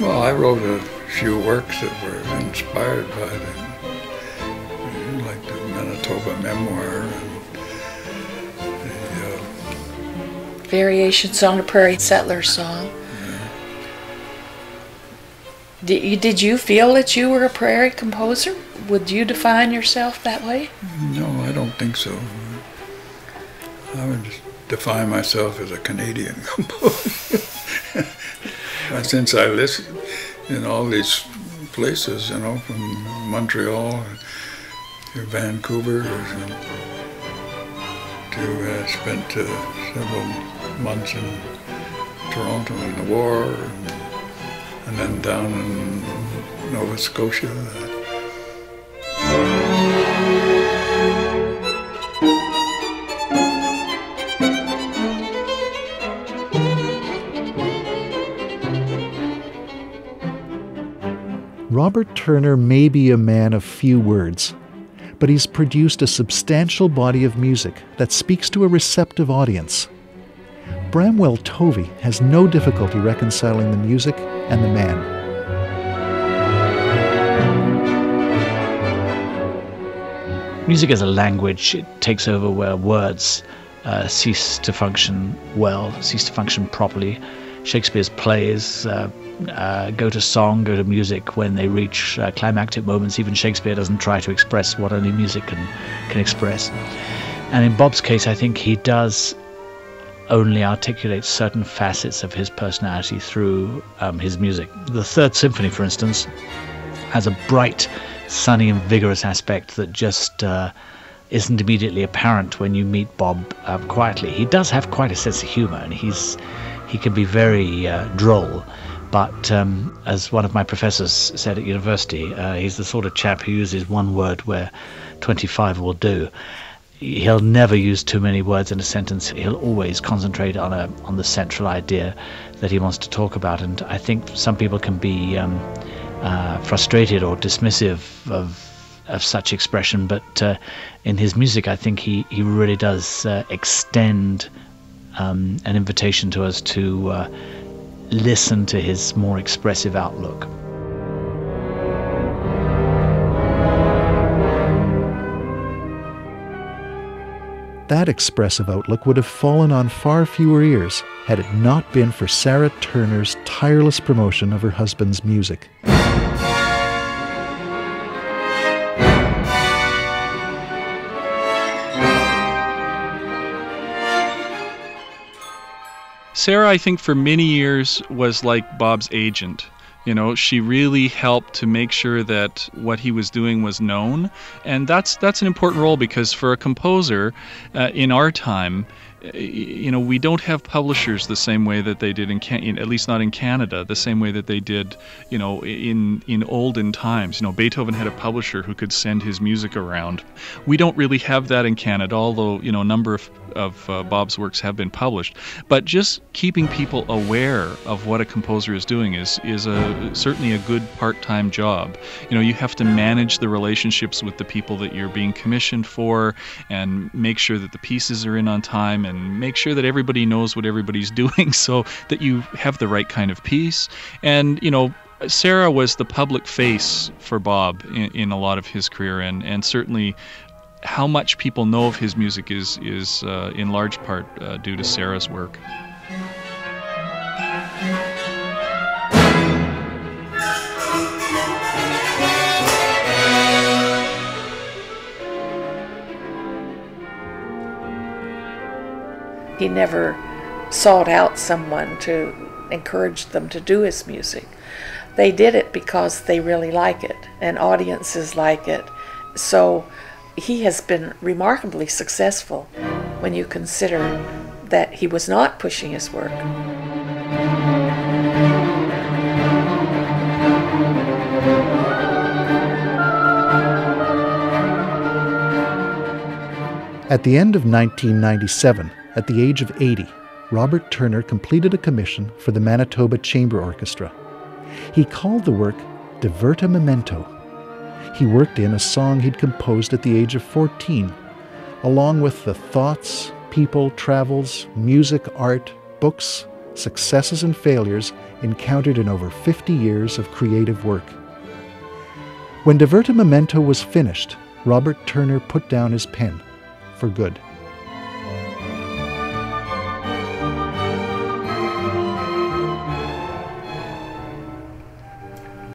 Well, I wrote a few works that were inspired by them, like the Manitoba Memoir and the uh, Variations on a Prairie Settler song. Did you, did you feel that you were a prairie composer? Would you define yourself that way? No, I don't think so. I would just define myself as a Canadian composer. Since I lived in all these places, you know, from Montreal to Vancouver to uh, spent uh, several months in Toronto in the war and, and then down in Nova Scotia. Robert Turner may be a man of few words, but he's produced a substantial body of music that speaks to a receptive audience. Bramwell Tovey has no difficulty reconciling the music and the man. Music as a language, it takes over where words uh, cease to function well, cease to function properly. Shakespeare's plays uh, uh, go to song, go to music when they reach uh, climactic moments. Even Shakespeare doesn't try to express what only music can can express. And in Bob's case, I think he does only articulate certain facets of his personality through um, his music. The Third Symphony, for instance, has a bright, sunny, and vigorous aspect that just uh, isn't immediately apparent when you meet Bob um, quietly. He does have quite a sense of humor, and he's he can be very uh, droll. But um, as one of my professors said at university, uh, he's the sort of chap who uses one word where 25 will do. He'll never use too many words in a sentence. He'll always concentrate on a on the central idea that he wants to talk about. And I think some people can be um, uh, frustrated or dismissive of of such expression, but uh, in his music, I think he he really does uh, extend um, an invitation to us to uh, listen to his more expressive outlook. That expressive outlook would have fallen on far fewer ears had it not been for Sara Turner's tireless promotion of her husband's music. Sara, I think, for many years was like Bob's agent. You know, she really helped to make sure that what he was doing was known, and that's that's an important role because for a composer uh, in our time, you know, we don't have publishers the same way that they did in, Can- at least not in Canada, the same way that they did, you know, in in olden times. You know, Beethoven had a publisher who could send his music around. We don't really have that in Canada, although you know, a number of of uh, Bob's works have been published. But just keeping people aware of what a composer is doing is is a certainly a good part-time job. You know, you have to manage the relationships with the people that you're being commissioned for, and make sure that the pieces are in on time and make sure that everybody knows what everybody's doing so that you have the right kind of piece. And, you know, Sara was the public face for Bob in, in a lot of his career, and, and certainly how much people know of his music is, is uh, in large part uh, due to Sara's work. He never sought out someone to encourage them to do his music. They did it because they really like it and audiences like it. So he has been remarkably successful when you consider that he was not pushing his work. At the end of 1997, at the age of 80, Robert Turner completed a commission for the Manitoba Chamber Orchestra. He called the work Diverta Divertimento. He worked in a song he'd composed at the age of 14, along with the thoughts, people, travels, music, art, books, successes and failures encountered in over 50 years of creative work. When Diverta Divertimento was finished, Robert Turner put down his pen for good.